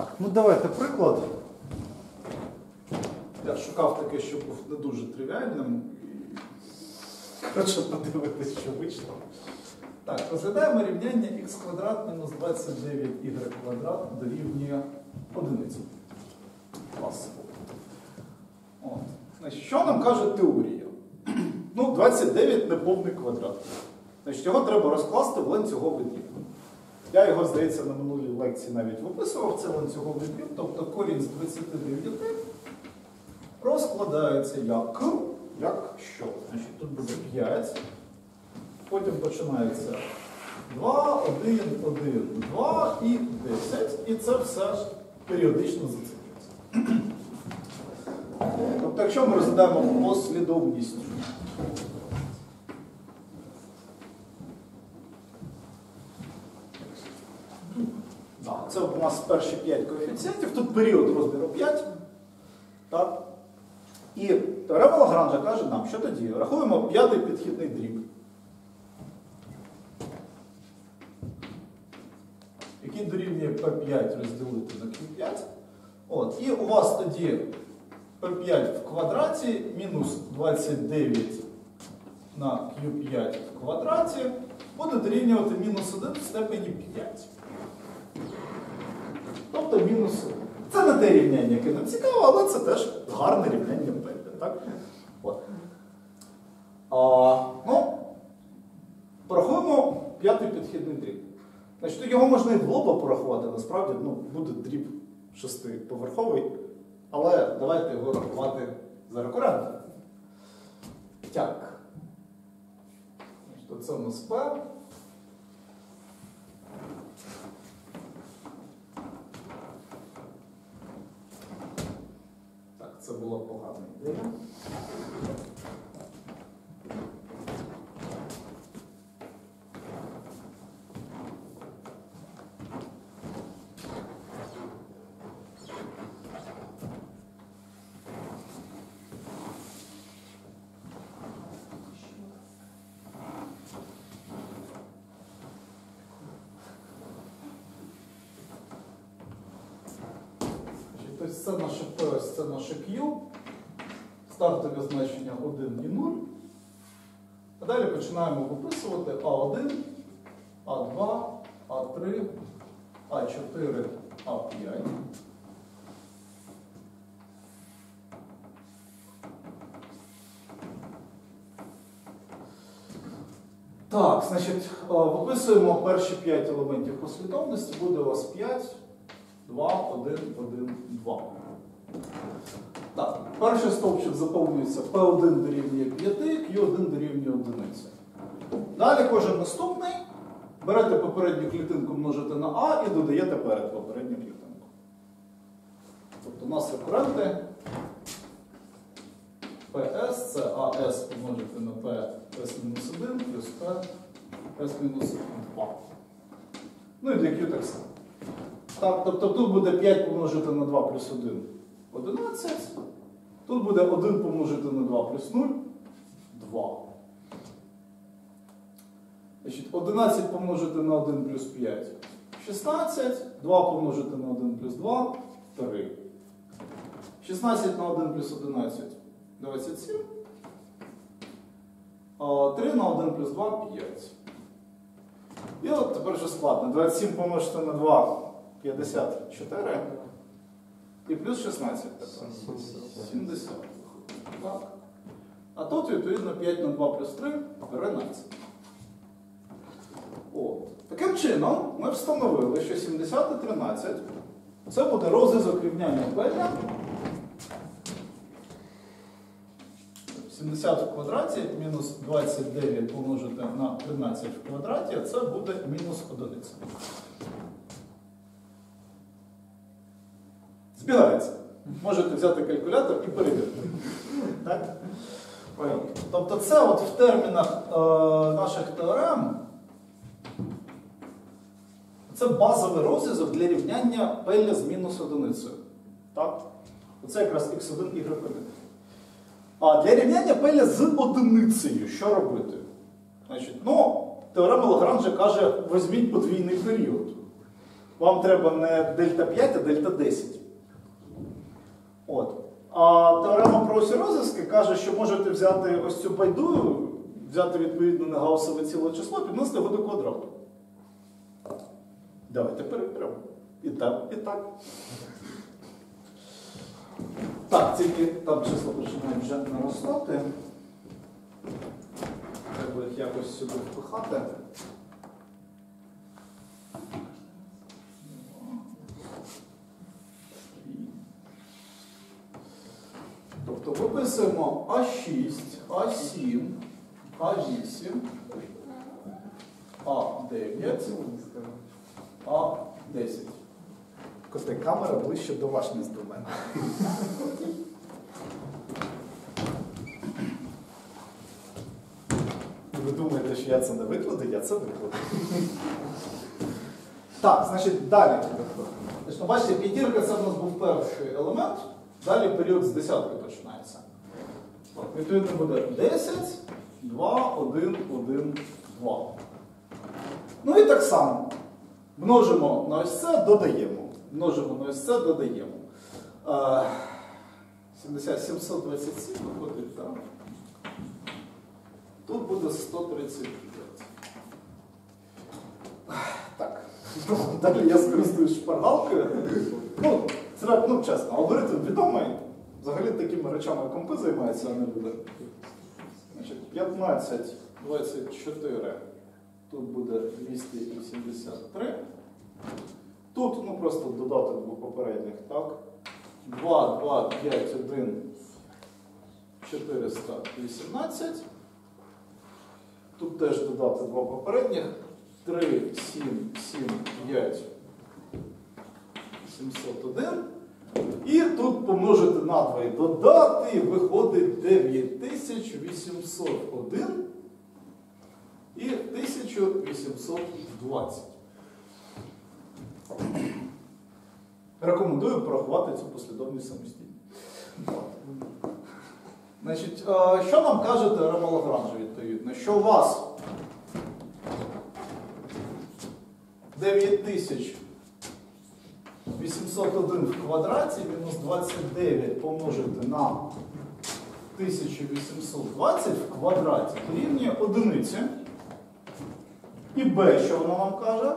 Так, ну давайте приклад. Я шукав таке, що був не дуже тривіальним. Коротше, подивитись, що вийшло. Так, розглядаємо рівняння х квадрат мінус 29y квадрат дорівнює одиниці. Клас. От. Що нам каже теорія? Ну, 29 не повний квадрат. Значить, його треба розкласти в ланцюговий дріб. Я його, здається, на минулій лекції навіть виписував, це ланцюговий дріб, тобто корінь з 29 розкладається як, як що? Значить, тут буде 5, потім починається 2, 1, 1, 2 і 10, і це все періодично зациклюється. Тобто, якщо ми розглядаємо послідовність Так, Це у нас перші 5 коефіцієнтів, тут період розміру 5. Так? І теорема Лагранжа каже нам, що тоді? Рахуємо п'ятий підхідний дріб. Який дорівнює P5 розділити на Q5. От, І у вас тоді P5 в квадраті мінус 29 на Q5 в квадраті буде дорівнювати мінус 1 в степені 5. Тобто мінус. Це не те рівняння, яке нам цікаво, але це теж гарне рівняння Пепе. Так? От. А, ну, порахуємо п'ятий підхідний дріб. Значить, Його можна і в порахувати, насправді ну, буде дріб шестиповерховий, але давайте його рахувати за рекурентом. Так. Значить, Це у нас P. Так, це була погана ідея. Значить, Це наше P, це наше Q, стартове значення 1 і 0. А далі починаємо виписувати А1, А2, А3, А4, А5. Так, значить, виписуємо перші 5 елементів послідовності. Буде у вас 5, 2, 1, 1, 2. Так, перший стовпчик заповнюється P1 дорівнює 5, Q1 дорівнює 1. Далі кожен наступний. Берете попередню клітинку, множите на А і додаєте перед попередню клітинку. Тобто у нас рекуренти PS це AS помножити на PS-1 плюс P S-2. Ну і для Q так само. Так, тобто тут буде 5 помножити на 2 плюс 1 11. Тут буде 1 помножити на 2 плюс 0 2. Значить, 11 помножити на 1 плюс 5 16. 2 помножити на 1 плюс 2 3. 16 на 1 плюс 11 27. 3 на 1 плюс 2 5. І от тепер вже складно. 27 помножити на 2 54. І плюс 16 тепер. 70. Так. А тут, відповідно, 5 на 2 плюс 3 13. От. Таким чином, ми встановили, що 70 і 13 це буде розв'язок рівняння Беля. 70 в квадраті мінус 29 помножити на 13 в квадраті, це буде мінус 1. Збігається. Можете взяти калькулятор і перевірити. Так? Тобто це от в термінах е, наших теорем це базовий розв'язок для рівняння Пеля з мінус одиницею. Так? Оце якраз x1, y1. А для рівняння Пеля з одиницею що робити? Значить, ну, Теорема Лагранжа каже, візьміть подвійний період. Вам треба не дельта 5, а дельта 10. От. А теорема про осі розв'язки каже, що можете взяти ось цю байду, взяти відповідно на гаусове ціле число, піднести його до квадрату. Давайте перевіримо. І так, і так. Так, тільки там число починає вже наростати. Треба їх якось сюди впихати. Тобто виписуємо А6, А7, А8, А9, А10. Коти, камера ближче до ваш, ніж до мене. Ви думаєте, що я це не викладу? Я це викладу. Так, значить, далі. Бачите, п'ятірка це в нас був перший елемент, далі період з десятки починається. Відповідно буде 10, 2, 1, 1, 2. Ну і так само. Множимо на ось це, додаємо. Множимо на ось це, додаємо. Е, 70, 727 виходить, так? Тут буде 135. Так. Далі я скористуюсь шпаргалкою. Ну, це, ну, чесно, алгоритм відомий. Взагалі такими речами компи займаються, а не люди. Значить, 15, 24. Тут буде 283. Тут ну, просто додаток двох попередніх, так? 2, 2, 5, 1, 418. Тут теж додати два попередніх. 3, 7, 7, 5, 701. І тут помножити на 2 і додати, виходить 9801 і 1820. Рекомендую порахувати цю послідовність самостійно. Значить, е, що нам каже теорема Лагранжа відповідно? Що у вас 9801 в квадраті мінус 29 помножити на 1820 в квадраті дорівнює одиниці. І Б, що воно нам каже?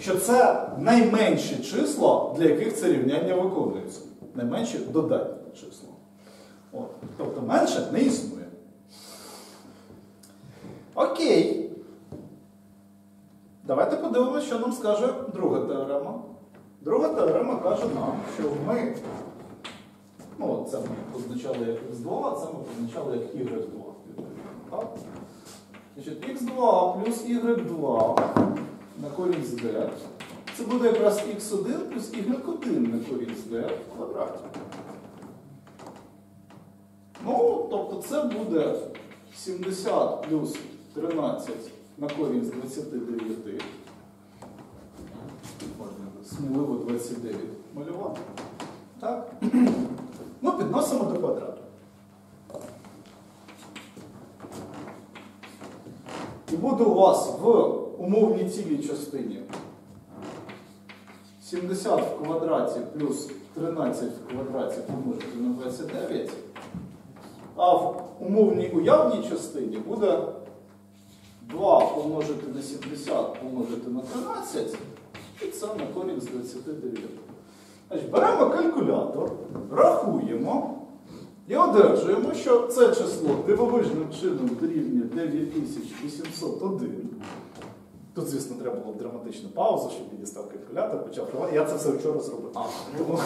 Що це найменші числа, для яких це рівняння виконується. Найменші додатні числа. От. Тобто менше не існує. Окей. Давайте подивимося, що нам скаже друга теорема. Друга теорема каже нам, що ми. Ну, це ми позначали як x2, а це ми позначали як y2. Так? Значить, x2 плюс y2 на корінь з d. Це буде якраз x1 плюс y1 на корінь з d в квадраті. Ну, тобто це буде 70 плюс 13 на корінь з 29. Сміливо 29 малювати. Так? Ну, підносимо до квадрату. І буде у вас в умовній цілій частині 70 в квадраті плюс 13 в квадраті помножити на 29. А в умовній уявній частині буде 2 помножити на 70 помножити на 13, це на корінь з 29. Значить, Беремо калькулятор, рахуємо і одержуємо, що це число дивовижним чином дорівнює 9801. Тут, звісно, треба було драматичну паузу, щоб я дістав калькулятор, почав рахувати. Я це все вчора зробив. А, тому.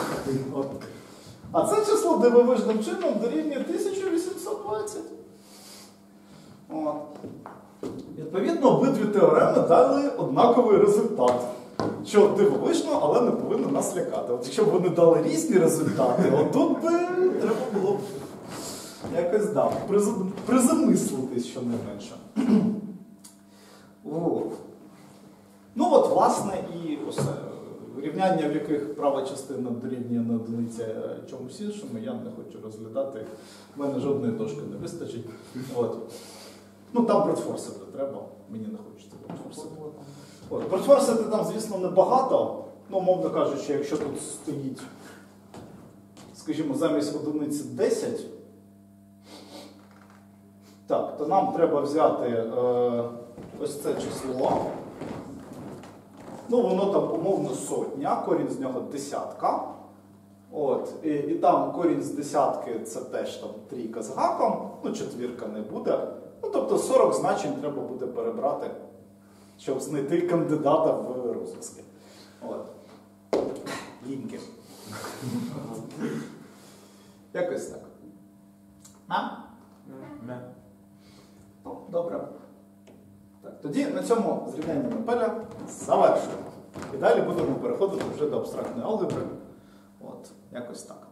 А це число дивовижним чином дорівнює 1820. От. Відповідно, обидві теореми дали однаковий результат. Що дивовижно, але не повинно нас лякати. От якщо б вони дали різні результати, отут би треба було б якось да, приз- призамислитись, що не менше. От. Ну от, власне, і усе. Рівняння, в яких права частина дорівнює на одиниці е, чомусь іншому, я не хочу розглядати. В мене жодної дошки не вистачить. От. Ну там бродфорсити треба, мені не хочеться бродфорсити. От, Протфорсити там, звісно, небагато. Ну, мовно кажучи, якщо тут стоїть, скажімо, замість одиниці 10, так, то нам треба взяти е, ось це число. Ну, воно там умовно сотня, корінь з нього десятка. От, і, і там корінь з десятки це теж там трійка з гаком, ну четвірка не буде. Ну, тобто 40 значень треба буде перебрати, щоб знайти кандидата в розв'язки. От. Ліньки. Якось так. А? Ну, добре. Так, тоді на цьому зрівняння Мепеля завершуємо. І далі будемо переходити вже до абстрактної алгебри. От, якось так.